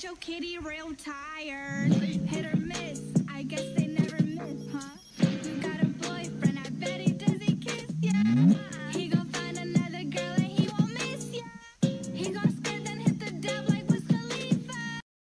Got your kitty real tired.